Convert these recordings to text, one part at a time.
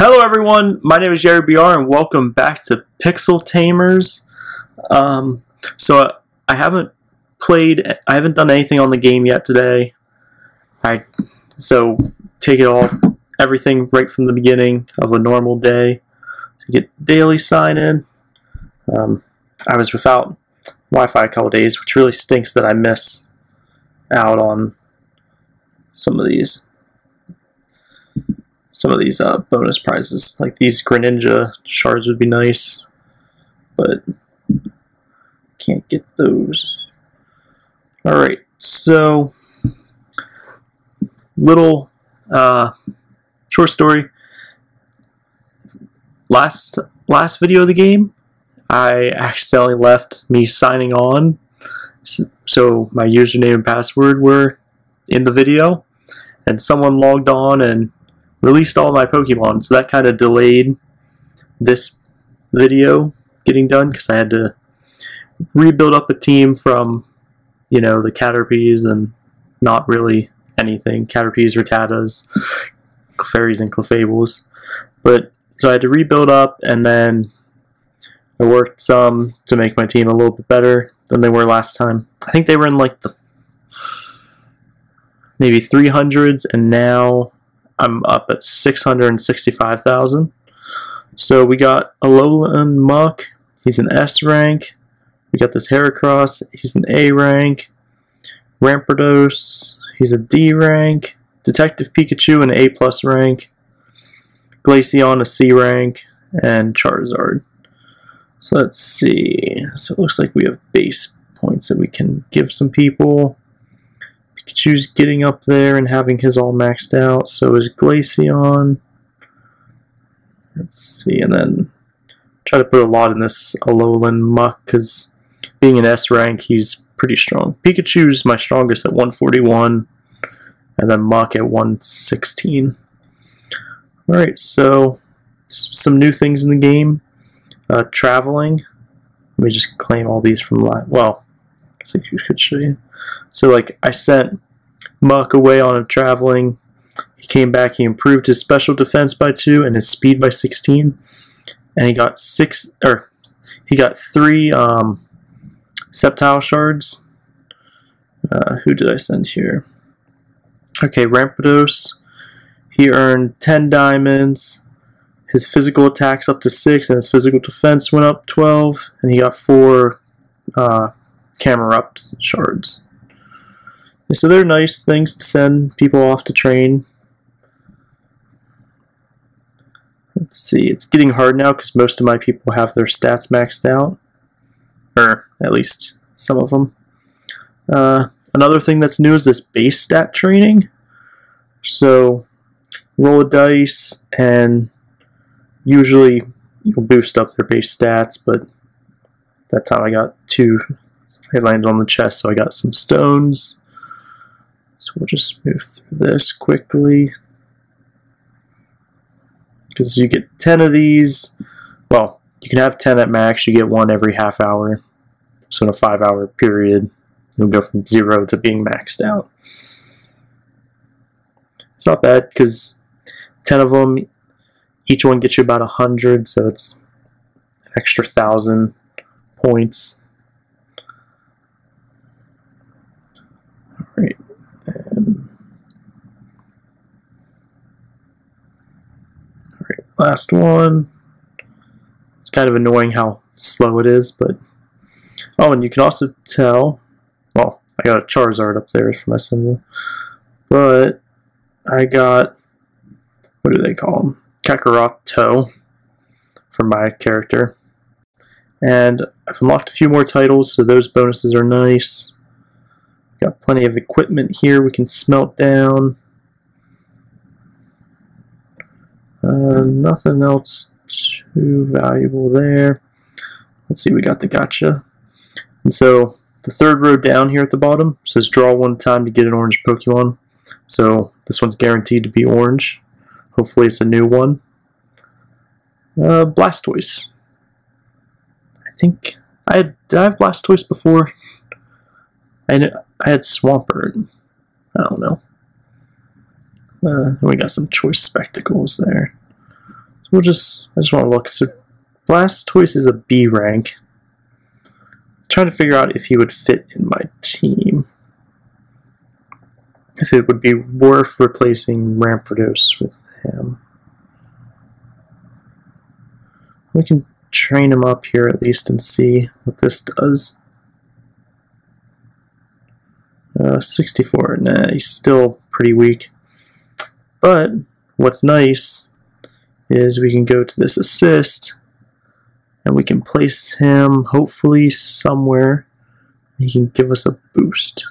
Hello everyone, my name is Yeager BR and welcome back to Pixel Tamers. Um, so uh, I haven't played, I haven't done anything on the game yet today. I So take it off, everything right from the beginning of a normal day. To get daily sign in. Um, I was without Wi-Fi a couple days, which really stinks that I miss out on some of these some of these uh, bonus prizes. Like these Greninja shards would be nice, but can't get those. Alright, so little uh, short story. Last last video of the game, I accidentally left me signing on, so my username and password were in the video, and someone logged on and released all my Pokemon, so that kind of delayed this video getting done because I had to rebuild up a team from, you know, the Caterpies and not really anything. Caterpies, Rattatas, Clefairies, and Clefables. But, so I had to rebuild up and then I worked some to make my team a little bit better than they were last time. I think they were in like the maybe 300s and now I'm up at 665,000. So we got Alolan Muk, he's an S rank. We got this Heracross, he's an A rank. Rampardos, he's a D rank. Detective Pikachu, an A plus rank. Glaceon, a C rank. And Charizard. So let's see. So it looks like we have base points that we can give some people. Pikachu's getting up there and having his all maxed out. So is Glaceon. Let's see, and then try to put a lot in this Alolan Muk because being an S rank, he's pretty strong. Pikachu's my strongest at 141, and then Muk at 116. Alright, so some new things in the game. Uh, traveling. Let me just claim all these from. Well, I could show you. So like I sent Muk away on a traveling. He came back. He improved his special defense by two and his speed by 16, and he got six or he got three um, Sceptile shards. Uh, who did I send here? Okay, Rampardos. He earned 10 diamonds. His physical attacks up to 6, and his physical defense went up 12, and he got 4 uh, Camerupt shards. So they're nice things to send people off to train. Let's see, it's getting hard now because most of my people have their stats maxed out. Or at least some of them. Uh, another thing that's new is this base stat training. So roll a dice and usually you'll boost up their base stats, but that time I got two. I landed on the chest, so I got some stones. So we'll just move through this quickly. Because you get 10 of these. Well, you can have 10 at max. You get one every half hour. So in a five hour period, you'll go from zero to being maxed out. It's not bad because 10 of them, each one gets you about 100, so it's an extra 1,000 points. Alright, and Alright, last one. It's kind of annoying how slow it is, but oh, and you can also tell. Well, I got a Charizard up there for my symbol, but I got what do they call them? Kakarot Toe for my character. And I've unlocked a few more titles, so those bonuses are nice. Got plenty of equipment here we can smelt down. Uh, nothing else too valuable there. Let's see, we got the gacha. And so the third row down here at the bottom says draw one time to get an orange Pokemon. So this one's guaranteed to be orange. Hopefully it's a new one. Uh, Blastoise. I think I had, did I have Blastoise before? I, I had Swampert. I don't know. Uh, we got some choice spectacles there. We'll just, I just want to look. So Blastoise is a B rank. I'm trying to figure out if he would fit in my team. If it would be worth replacing Rampardos with him. We can train him up here at least and see what this does. Uh, 64, nah, he's still pretty weak. But what's nice is we can go to this assist and we can place him hopefully somewhere he can give us a boost.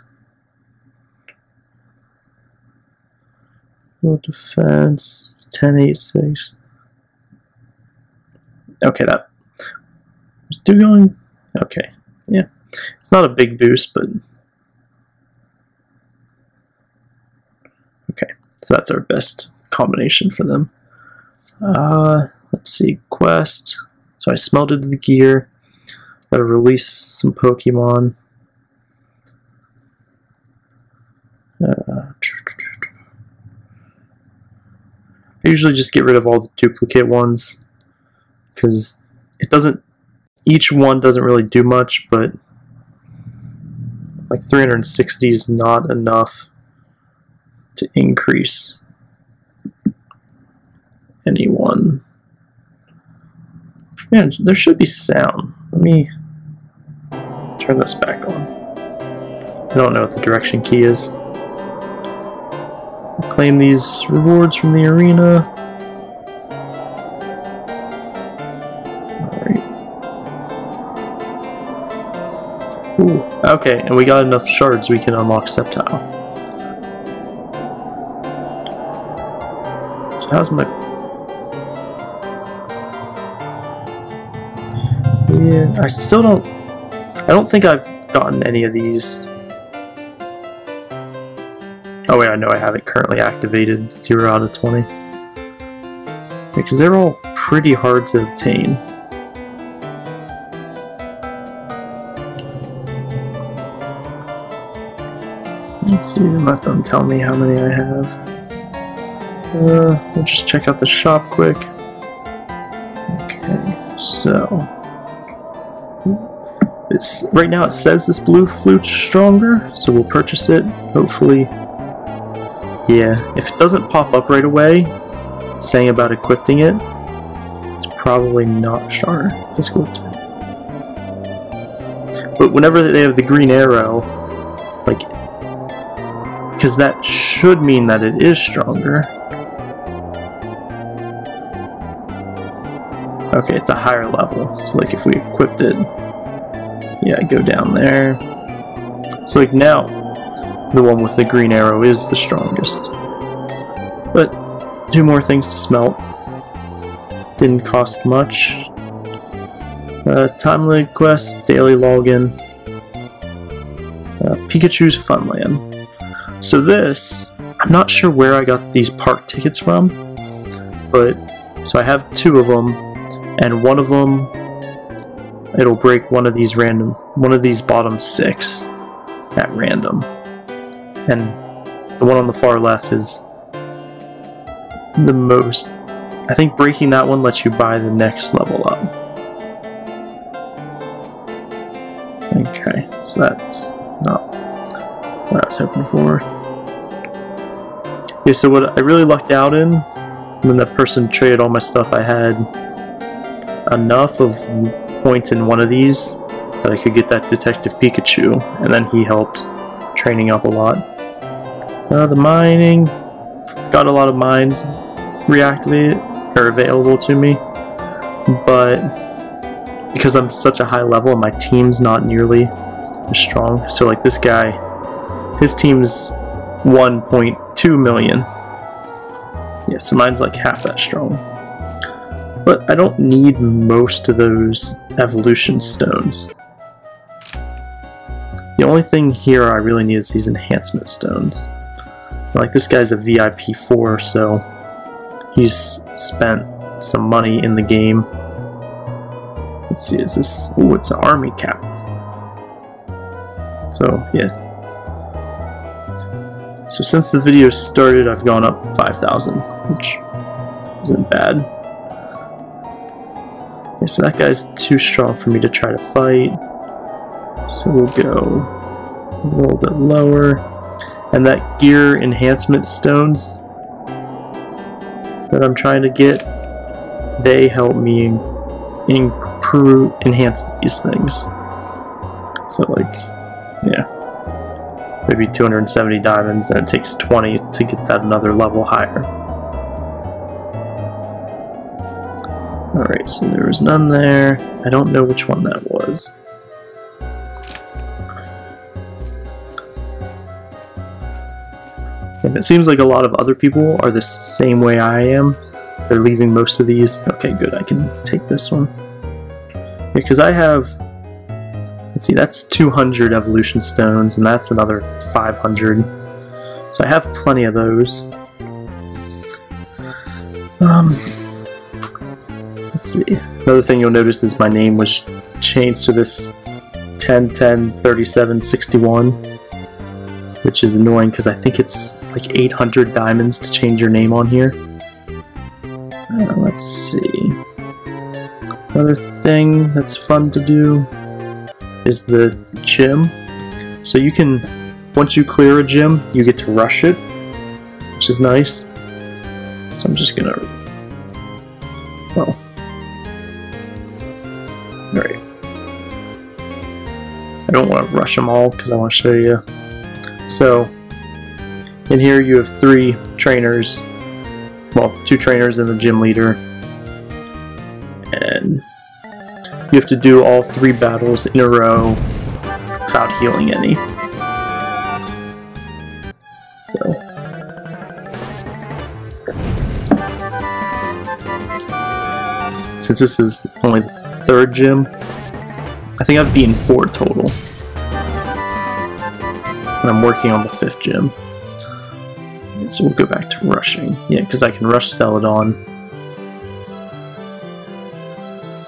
No defense, 10 8 6 Okay, that is do going. Okay, yeah, it's not a big boost, but okay, so that's our best combination for them. Uh, let's see, quest. So I smelted the gear. Gotta release some Pokemon. Uh, I usually just get rid of all the duplicate ones because it doesn't each one doesn't really do much but like 360 is not enough to increase anyone. Yeah there should be sound. Let me turn this back on. I don't know what the direction key is. Claim these rewards from the arena. Alright. Ooh, okay, and we got enough shards we can unlock Sceptile. So how's my... Yeah, I still don't... I don't think I've gotten any of these. Oh wait, I know I have it currently activated, 0 out of 20. Because they're all pretty hard to obtain. Let's see, let them tell me how many I have. Uh, we'll just check out the shop quick. Okay, so... It's, right now it says this blue flute's stronger, so we'll purchase it. Hopefully, yeah, if it doesn't pop up right away, saying about equipping it, it's probably not stronger. Physical But whenever they have the green arrow, like because that should mean that it is stronger. Okay, it's a higher level. So like if we equipped it, yeah, go down there. So like now, the one with the green arrow is the strongest. But two more things to smelt. Didn't cost much. Uh, time quest, daily login. Uh, Pikachu's Funland. So this, I'm not sure where I got these park tickets from, but so I have two of them, and one of them it'll break one of these random, one of these bottom six at random, and the one on the far left is the most. I think breaking that one lets you buy the next level up. Okay, so that's not what I was hoping for. Okay, so what I really lucked out in, when that person traded all my stuff, I had enough of points in one of these that I could get that Detective Pikachu, and then he helped training up a lot. Uh, the mining, got a lot of mines reactivated, or available to me, but because I'm such a high level and my team's not nearly as strong, so like this guy, his team's 1.2 million. Yeah, so mine's like half that strong. But I don't need most of those evolution stones. The only thing here I really need is these enhancement stones. Like this guy's a VIP 4, so he's spent some money in the game. Let's see, is this... Oh, it's an army cap. So, yes, so since the video started, I've gone up 5,000, which isn't bad. So that guy's too strong for me to try to fight. So we'll go a little bit lower. And that gear enhancement stones that I'm trying to get, they help me improve, enhance these things. So like, yeah maybe 270 diamonds, and it takes 20 to get that another level higher. Alright, so there was none there. I don't know which one that was. And it seems like a lot of other people are the same way I am. They're leaving most of these. Okay, good, I can take this one. Because I have Let's see, that's 200 evolution stones, and that's another 500. So I have plenty of those. Um, let's see. Another thing you'll notice is my name was changed to this 10, 10, 37, 61, which is annoying because I think it's like 800 diamonds to change your name on here. Uh, let's see. Another thing that's fun to do is the gym. So you can, once you clear a gym, you get to rush it, which is nice. So I'm just gonna, well, alright. I don't want to rush them all because I want to show you. So, in here you have three trainers, well, two trainers and the gym leader. And you have to do all three battles in a row without healing any. So. Since this is only the third gym, I think I've beaten four total. And I'm working on the fifth gym. So we'll go back to rushing. Yeah, because I can rush Celadon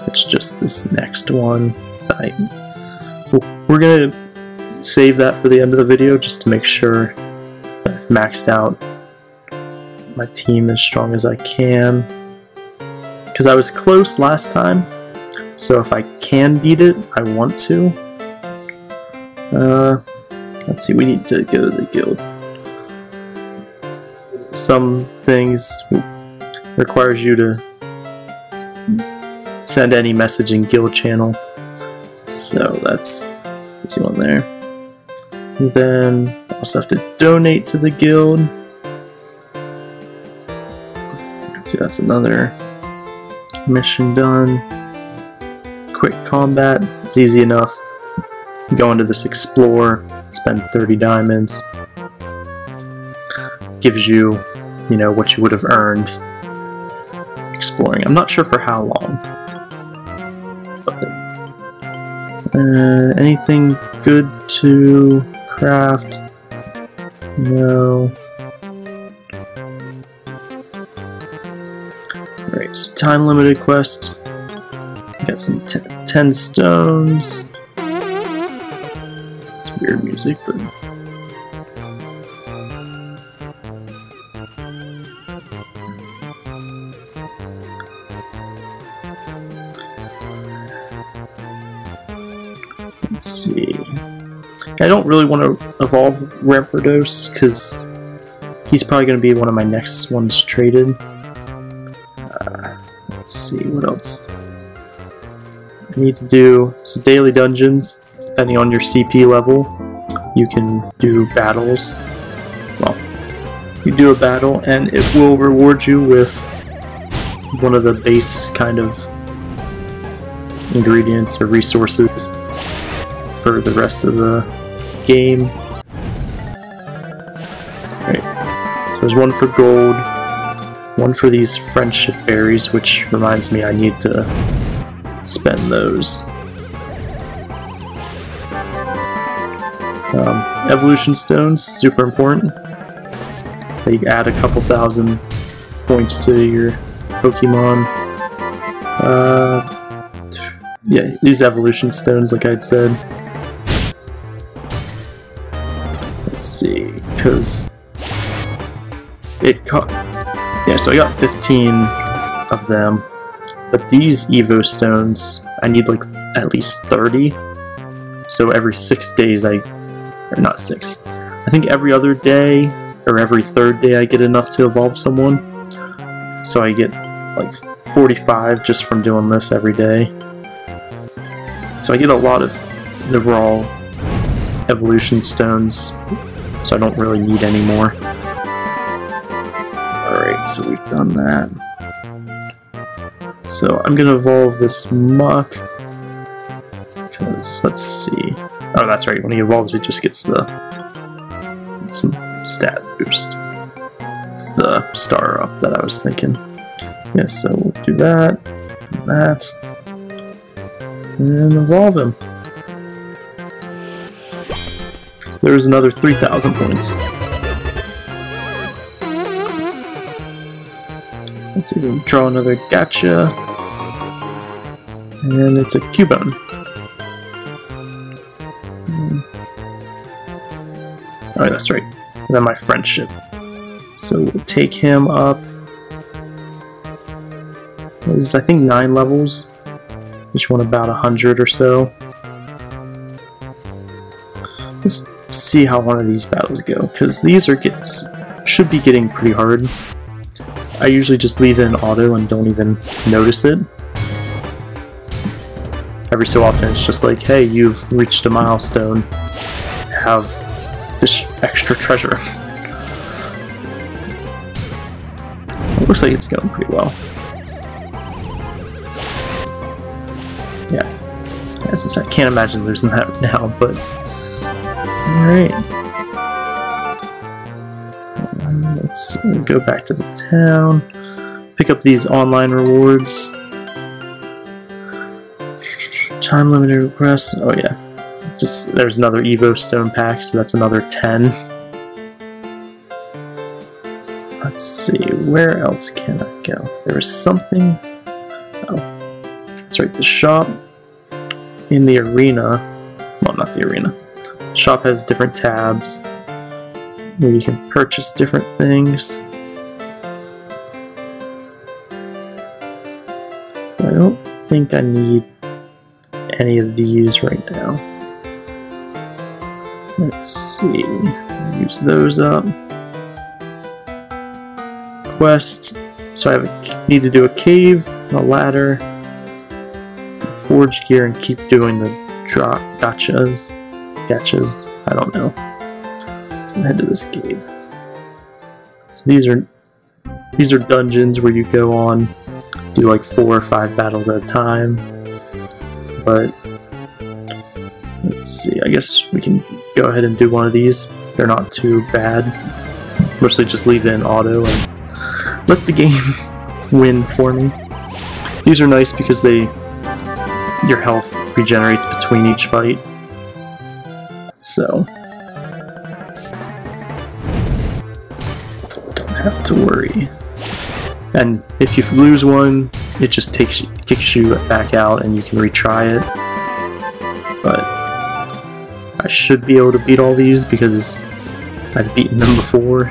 it's just this next one. I, we're gonna save that for the end of the video just to make sure that I've maxed out my team as strong as I can. Because I was close last time, so if I can beat it, I want to. Uh, let's see, we need to go to the guild. Some things requires you to send any message in guild channel. So that's easy one there. And then also have to donate to the guild. Let's see, that's another mission done. Quick combat, it's easy enough. Go into this explore, spend 30 diamonds. Gives you, you know, what you would have earned exploring. I'm not sure for how long. Uh, anything good to craft? No. Alright, so time limited quest. Got some 10 stones. It's weird music, but Let's see. I don't really want to evolve Rampardos because he's probably going to be one of my next ones traded. Uh, let's see, what else? I need to do some daily dungeons. Depending on your CP level, you can do battles. Well, you do a battle and it will reward you with one of the base kind of ingredients or resources for the rest of the game. Right. So there's one for gold, one for these friendship berries, which reminds me I need to spend those. Um, evolution stones, super important. They add a couple thousand points to your Pokemon. Uh, yeah, these evolution stones, like I'd said, Let's see, because it caught. Yeah, so I got 15 of them, But these Evo stones, I need like at least 30. So every six days I, or not six, I think every other day or every third day I get enough to evolve someone. So I get like 45 just from doing this every day. So I get a lot of the raw evolution stones, so I don't really need any more. So we've done that. So I'm gonna evolve this Muk, Because, let's see. Oh, that's right, when he evolves it just gets the some stat boost. It's the star up that I was thinking. Yeah, so we'll do that, that, and evolve him. So there's another 3,000 points. Let's see, we'll draw another gacha. And it's a Cubone. Hmm. Oh, that's right. And then my friendship. So we'll take him up. There's, I think, nine levels. Each one about a hundred or so. Let's see how one of these battles go, because these are get, should be getting pretty hard. I usually just leave it in auto and don't even notice it. Every so often it's just like, hey, you've reached a milestone. Have this extra treasure. Looks like it's going pretty well. Yeah. I can't imagine losing that now, but... Alright. Let's go back to the town. Pick up these online rewards. Time limited requests. Oh yeah. Just there's another Evo stone pack, so that's another 10. Let's see, where else can I go? There is something. Oh, that's right. The shop in the arena. Well, not the arena. shop has different tabs where you can purchase different things. I don't think I need any of these right now. Let's see. Use those up. Quest. So I need to do a cave, a ladder, forge gear, and keep doing the drop gachas. Gachas. I don't know. Head to this cave. So these are these are dungeons where you go on, do like four or five battles at a time but let's see, I guess we can go ahead and do one of these. They're not too bad. Mostly just leave it in auto and let the game win for me. These are nice because they your health regenerates between each fight. So have to worry. And if you lose one, it just takes kicks you back out and you can retry it. But I should be able to beat all these because I've beaten them before.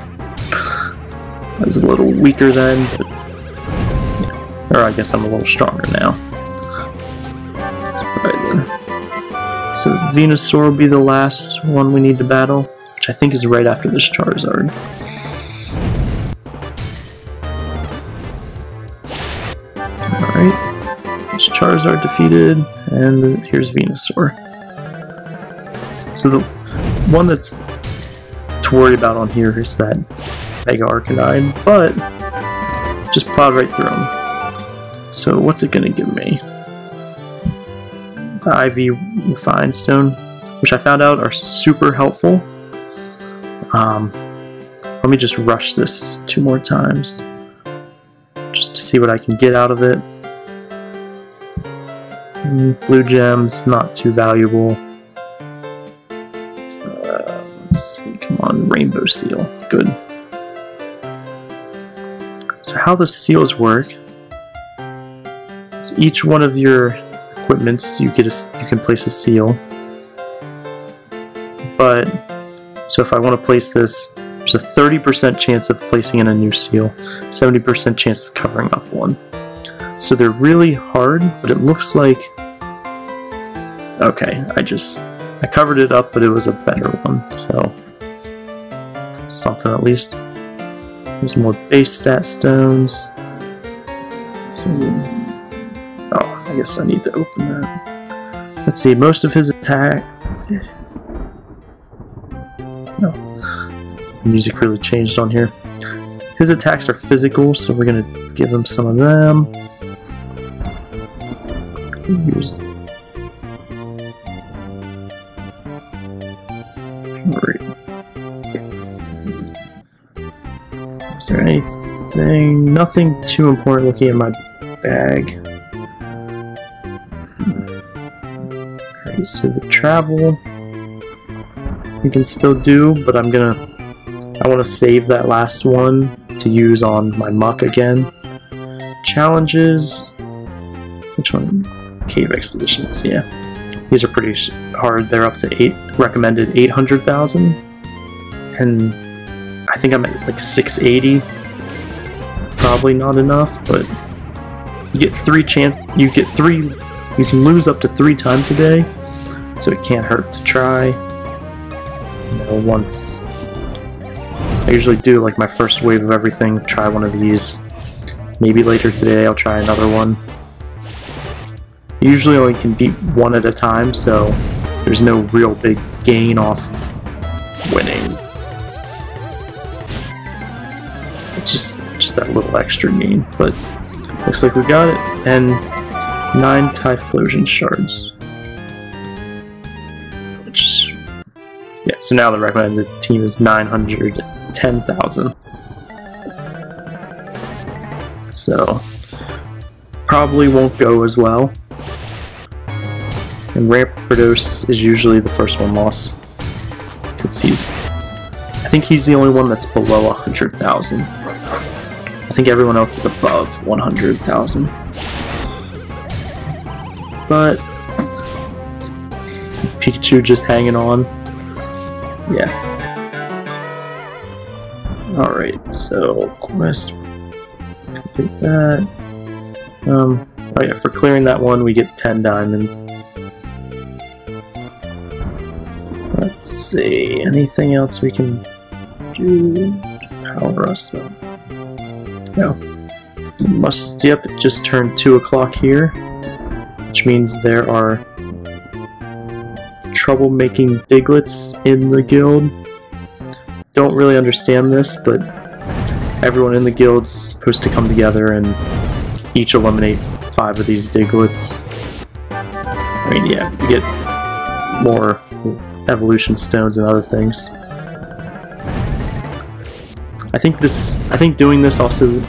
I was a little weaker then, but yeah. or I guess I'm a little stronger now. Uh, so Venusaur will be the last one we need to battle, which I think is right after this Charizard. Alright. This Charizard defeated, and here's Venusaur. So the one that's to worry about on here is that Mega Arcanine, but just plowed right through him. So what's it gonna give me? The Ivy Refined Stone, which I found out are super helpful. Um, let me just rush this two more times just to see what I can get out of it. Blue gems, not too valuable. Uh, let's see, come on, rainbow seal, good. So how the seals work is each one of your equipments you get a, you can place a seal. But so if I want to place this there's a 30% chance of placing in a new seal, 70% chance of covering up one. So they're really hard, but it looks like... Okay, I just... I covered it up, but it was a better one, so... Something at least. There's more base stat stones. Oh, I guess I need to open that. Let's see, most of his attack... No. music really changed on here. His attacks are physical, so we're gonna give him some of them. Is there anything? Nothing too important looking at my bag. Hmm. Okay, so the travel we can still do, but I'm gonna I want to save that last one to use on my Muk again. Challenges. Which one? Cave expeditions. Yeah, these are pretty hard. They're up to eight recommended eight hundred thousand, and I think I'm at like six eighty. Probably not enough, but you get three chance. You get three. You can lose up to three times a day, so it can't hurt to try. You know, once I usually do like my first wave of everything, try one of these. Maybe later today I'll try another one. Usually only can beat one at a time, so there's no real big gain off winning. It's just just that little extra gain, but looks like we got it. And nine Typhlosion shards. Which yeah, so now the recommended team is 900 10,000. So, probably won't go as well. And Rampardos is usually the first one lost. Because he's... I think he's the only one that's below 100,000. I think everyone else is above 100,000. But... Pikachu just hanging on. Yeah, Alright, so quest complete that. Um oh yeah, for clearing that one we get 10 diamonds. Let's see, anything else we can do to power us up? No. Must yep, it just turned two o'clock here. Which means there are troublemaking Digletts in the guild don't really understand this, but everyone in the guild's supposed to come together and each eliminate five of these Digletts. I mean, yeah, you get more evolution stones and other things. I think this, I think doing this also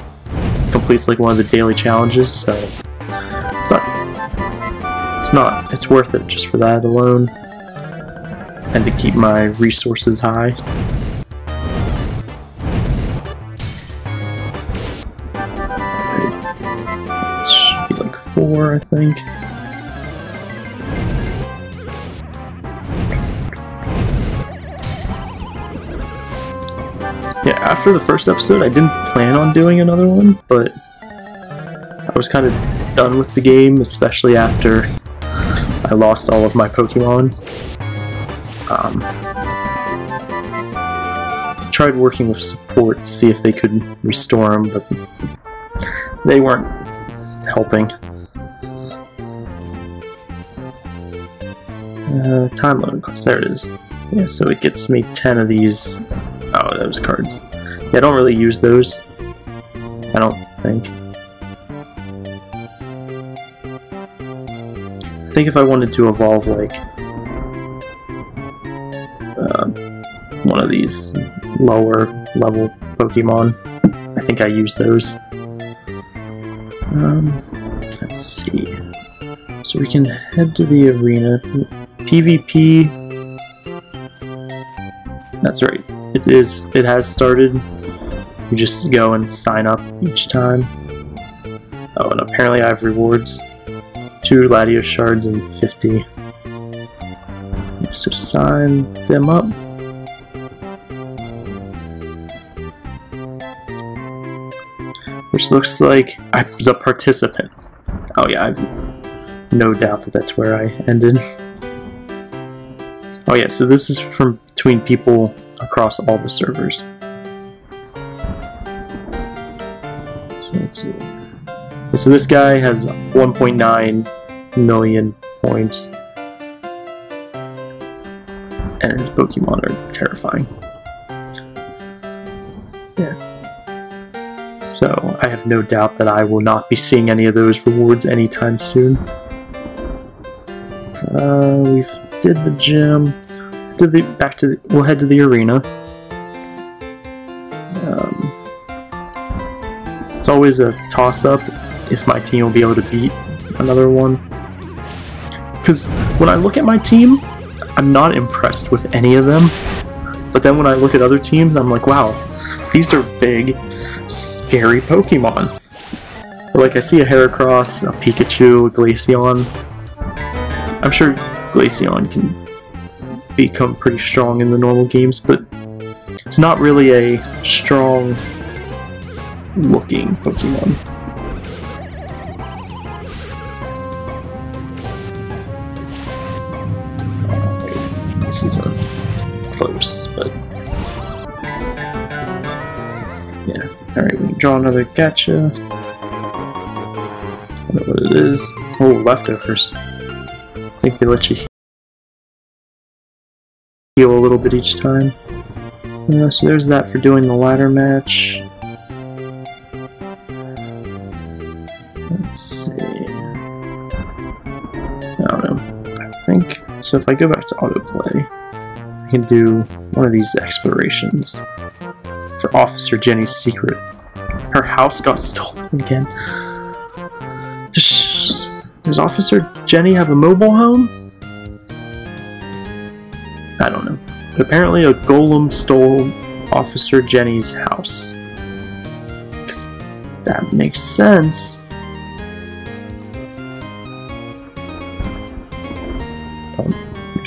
completes like one of the daily challenges, so it's not, it's not, it's worth it just for that alone, and to keep my resources high. four, I think. After the first episode, I didn't plan on doing another one, but I was kind of done with the game, especially after I lost all of my Pokemon. Um, tried working with support to see if they could restore them, but they weren't helping. Uh, time cost, there it is. Yeah, so it gets me 10 of these. Oh, those cards. I don't really use those. I don't think. I think if I wanted to evolve, like, uh, one of these lower level Pokemon, I think I use those. Um, let's see. So we can head to the arena. PvP. That's right. It is. It has started. You just go and sign up each time. Oh, and apparently I have rewards. Two Latios shards and 50. So sign them up. Which looks like I was a participant. Oh yeah, I've no doubt that that's where I ended. Oh yeah, so this is from between people across all the servers. Let's see. So this guy has 1.9 million points. And his Pokemon are terrifying. Yeah. So I have no doubt that I will not be seeing any of those rewards anytime soon. Uh, we've did the gym. Did the back to the, we'll head to the arena. Always a toss-up if my team will be able to beat another one. Because when I look at my team, I'm not impressed with any of them. But then when I look at other teams, I'm like, wow, these are big, scary Pokemon. like I see a Heracross, a Pikachu, a Glaceon. I'm sure Glaceon can become pretty strong in the normal games, but it's not really a strong looking Pokemon. This is a close, but yeah. Alright, we can draw another gacha. I don't know what it is. Oh, leftovers. I think they let you heal a little bit each time. Uh, so there's that for doing the ladder match. So. If I go back to autoplay, I can do one of these explorations for Officer Jenny's secret. Her house got stolen again. Does, does Officer Jenny have a mobile home? I don't know. But apparently a golem stole Officer Jenny's house. That makes sense.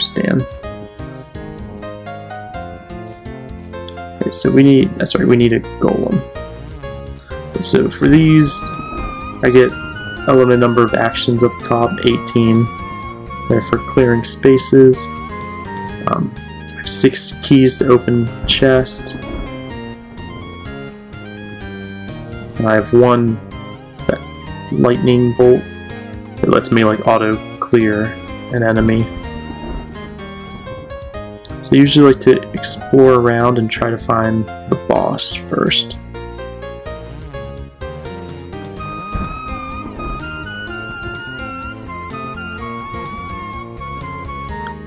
Understand. Okay, so we need, that's right, we need a golem. So for these, I get a limited number of actions up top, 18. There for clearing spaces. Um, I have six keys to open chest. And I have one that lightning bolt that lets me like auto clear an enemy. So I usually like to explore around and try to find the boss first.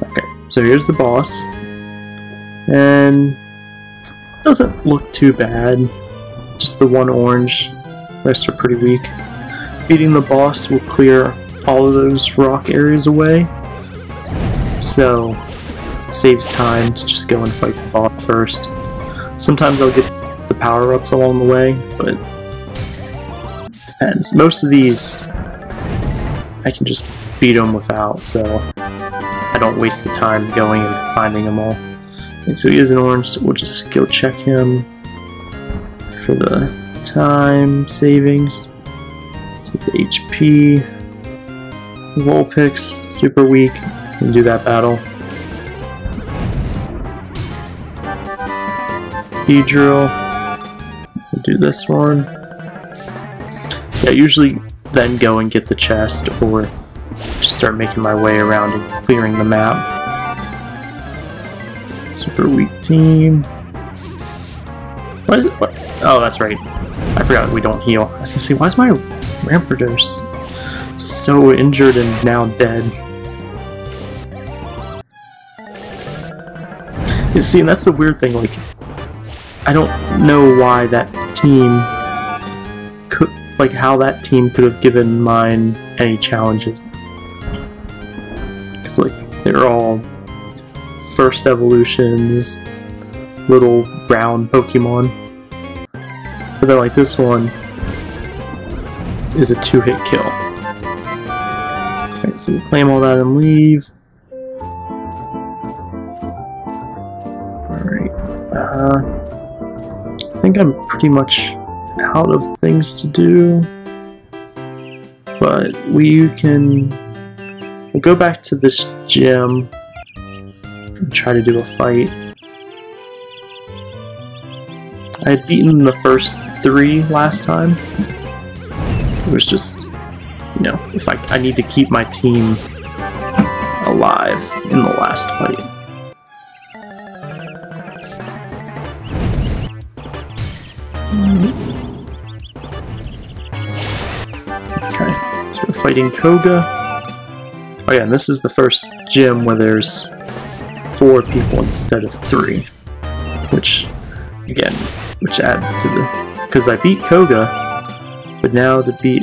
Okay, So here's the boss. And doesn't look too bad. Just the one orange. The rest are pretty weak. Beating the boss will clear all of those rock areas away. So saves time to just go and fight the boss first. Sometimes I'll get the power-ups along the way, but depends. Most of these I can just beat them without, so I don't waste the time going and finding them all. Okay, so he is an orange, so we'll just go check him for the time savings. Take the HP. Vulpix, super weak. Can do that battle. Beedrill. Do this one. Yeah, usually then go and get the chest or just start making my way around and clearing the map. Super weak team. What is it? What? Oh, that's right. I forgot we don't heal. I was gonna say, why is my Rampardos so injured and now dead? You see, and that's the weird thing, like, I don't know why that team could, like, how that team could have given mine any challenges. It's like they're all first evolutions, little round Pokemon. But then like this one is a two-hit kill. Okay, so we'll claim all that and leave. Alright, uh, think I'm pretty much out of things to do. But we can we'll go back to this gym and try to do a fight. I had beaten the first three last time. It was just, you know, if I, I need to keep my team alive in the last fight. Hm. Okay, so we're fighting Koga. Oh yeah, and this is the first gym where there's four people instead of three. Which, again, which adds to the... Because I beat Koga, but now to beat...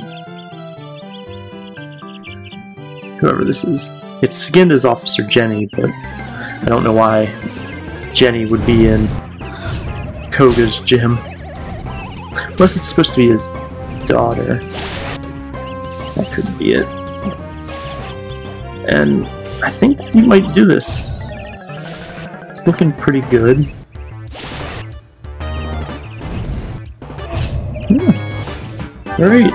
Whoever this is. It's skinned as Officer Jenny, but I don't know why Jenny would be in Koga's gym. Unless it's supposed to be his daughter. That could be it. And I think we might do this. It's looking pretty good. Hmm. Yeah. Alright.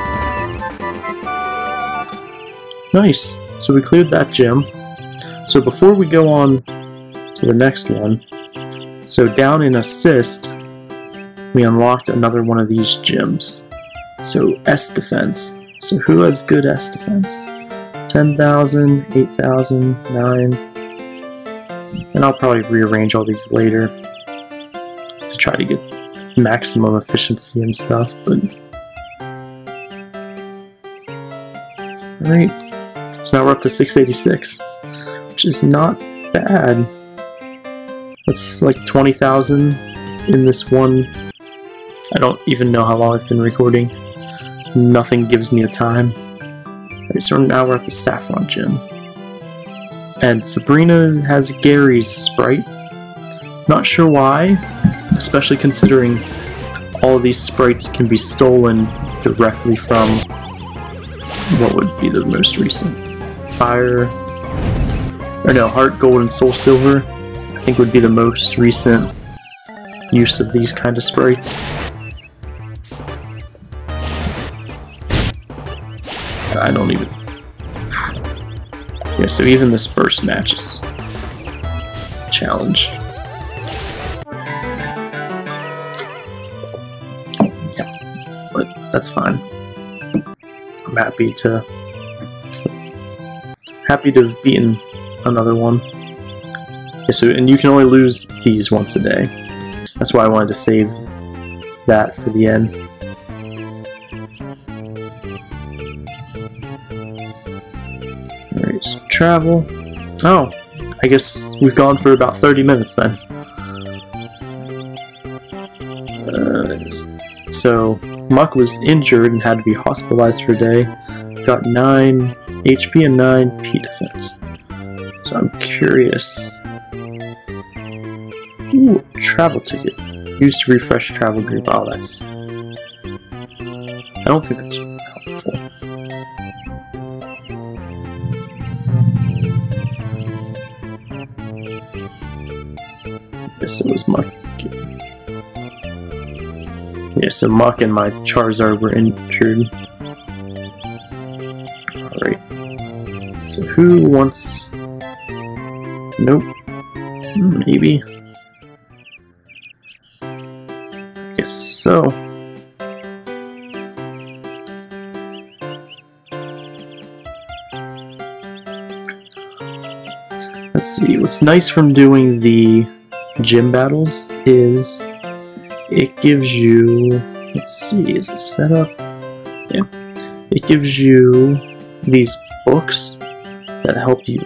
Nice. So we cleared that gym. So before we go on to the next one, so down in Assist, we unlocked another one of these gyms. So S defense. So who has good S defense? 10,000, 8,000, 9. And I'll probably rearrange all these later to try to get maximum efficiency and stuff, but... Alright, so now we're up to 686, which is not bad. That's like 20,000 in this one. I don't even know how long I've been recording. Nothing gives me a time. So now we're at the Saffron Gym. And Sabrina has Gary's sprite. Not sure why, especially considering all these sprites can be stolen directly from what would be the most recent. Fire, or no, Heart Gold and Soul Silver, I think would be the most recent use of these kind of sprites. I don't even... Yeah, so even this first match is challenge. Yeah, but that's fine. I'm happy to happy to have beaten another one. Yeah, so and you can only lose these once a day. That's why I wanted to save that for the end. Travel. Oh, I guess we've gone for about 30 minutes then. Uh, so, Muk was injured and had to be hospitalized for a day. Got 9 HP and 9 P defense. So I'm curious. Ooh, travel ticket. Used to refresh travel group. Oh, that's... I don't think that's Yes, it was Muk. Yeah, so Muk and my Charizard were injured. Alright. So who wants... Nope. Hmm, maybe. Guess so. Let's see, what's nice from doing the gym battles is it gives you, let's see, is it set up? Yeah. It gives you these books that help you,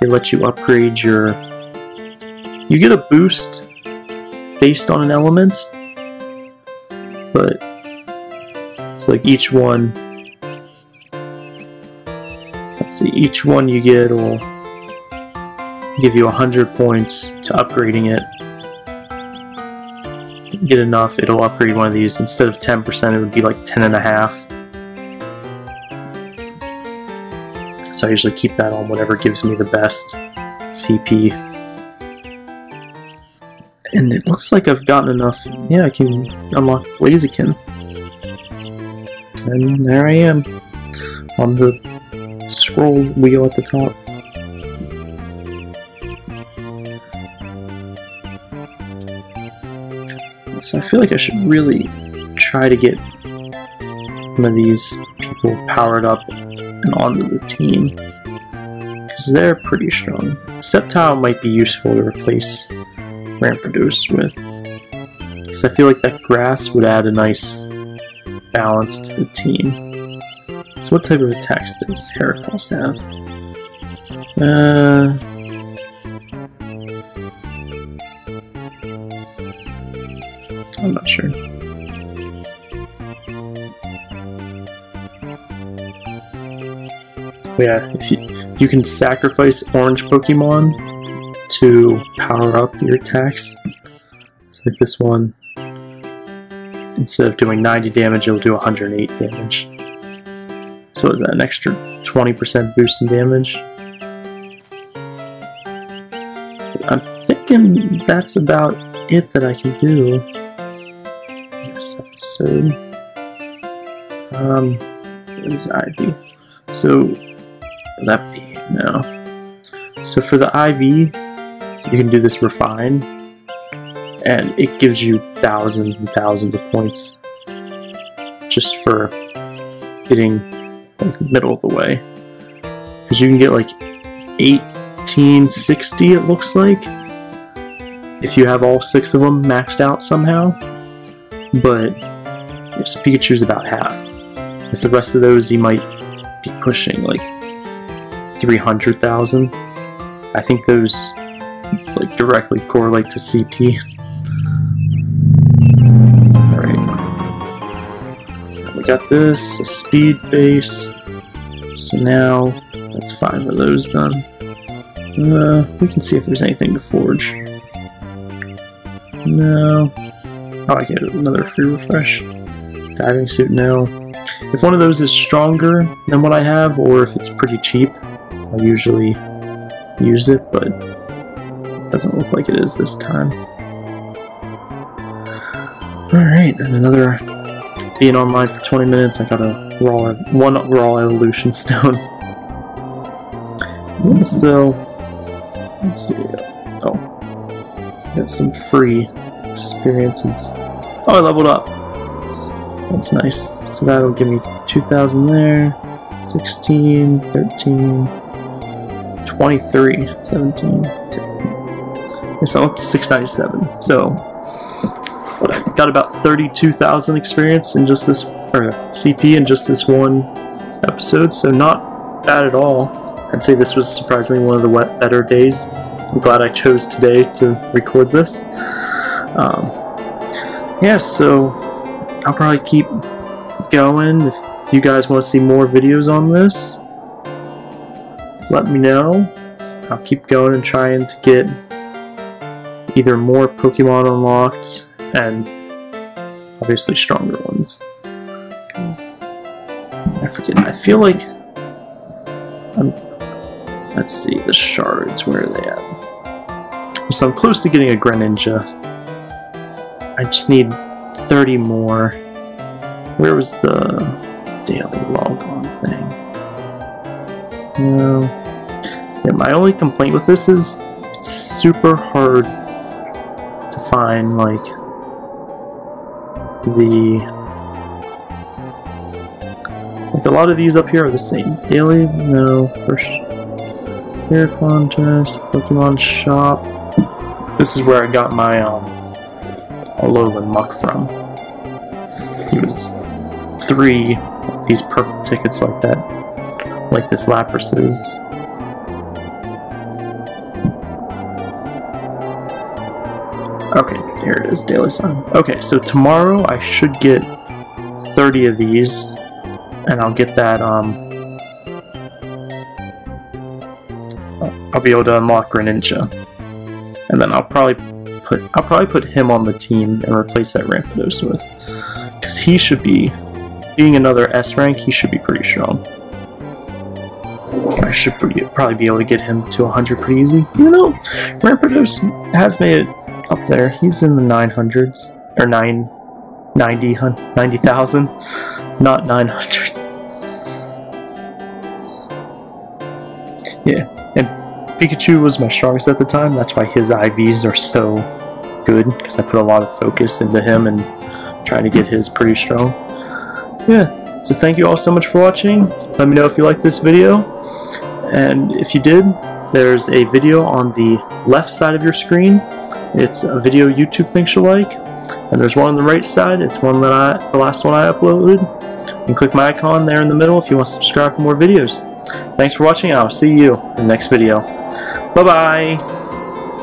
they let you upgrade your, you get a boost based on an element, but, so like each one, let's see, each one you get will give you 100 points to upgrading it. Get enough, it'll upgrade one of these. Instead of 10%, it would be like 10.5. So I usually keep that on whatever gives me the best CP. And it looks like I've gotten enough. Yeah, I can unlock Blaziken. And there I am. on the scroll wheel at the top. So I feel like I should really try to get some of these people powered up and onto the team. Because they're pretty strong. Sceptile might be useful to replace Rampardos with. Because I feel like that grass would add a nice balance to the team. So what type of attacks does Heracross have? Uh, I'm not sure. yeah, if you, you can sacrifice orange Pokemon to power up your attacks. So like this one, instead of doing 90 damage, it'll do 108 damage. So is that an extra 20% boost in damage? I'm thinking that's about it that I can do episode. Um, there's Ivy. So that be? No. So for the IV, you can do this refine, and it gives you thousands and thousands of points just for getting like middle of the way. Because you can get like 1860 it looks like if you have all six of them maxed out somehow. But yes, Pikachu's about half. With the rest of those, you might be pushing like 300,000. I think those like directly correlate to CP. Alright. We got this, a speed base. So now that's five of those done. Uh, we can see if there's anything to forge. No. Oh, I get another free refresh. Diving suit, no. If one of those is stronger than what I have, or if it's pretty cheap, I usually use it, but it doesn't look like it is this time. Alright, and another being online for 20 minutes, I got a raw one raw evolution stone. so let's see. Oh. Got some free experiences. Oh I leveled up. That's nice. So that'll give me 2,000 there. 16, 13, 23, 17, 16. So I'm up to 697. So I got about 32,000 experience in just this, or CP in just this one episode, so not bad at all. I'd say this was surprisingly one of the wet, better days. I'm glad I chose today to record this. Um, yeah, so I'll probably keep going. If you guys want to see more videos on this, let me know. I'll keep going and trying to get either more Pokemon unlocked and obviously stronger ones. Because I forget, I feel like I'm, let's see, the shards, where are they at? So I'm close to getting a Greninja. I just need 30 more. Where was the daily log on thing? No. Yeah, my only complaint with this is it's super hard to find, like, the... Like, a lot of these up here are the same. Daily? No. First... Air contest, Pokemon shop. This is where I got my, um, Alolan Muk from. He was three of these purple tickets like that like this Lapras is. Okay, here it is, Daily Sun. Okay, so tomorrow I should get 30 of these, and I'll get that, um... I'll be able to unlock Greninja. And then I'll probably put I'll probably put him on the team and replace that Rampardos with. Because he should be, being another S rank, he should be pretty strong. I should pretty, probably be able to get him to 100 pretty easy. You know, Rampardos has made it up there. He's in the 900s, or 9, 90, 90,000, not 900. Yeah, Pikachu was my strongest at the time. That's why his IVs are so good because I put a lot of focus into him and trying to get his pretty strong. Yeah, so thank you all so much for watching. Let me know if you liked this video. And if you did, there's a video on the left side of your screen. It's a video YouTube thinks you'll like. And there's one on the right side. It's one that I, the last one I uploaded. You can click my icon there in the middle if you want to subscribe for more videos. Thanks for watching. I'll see you in the next video. Bye-bye.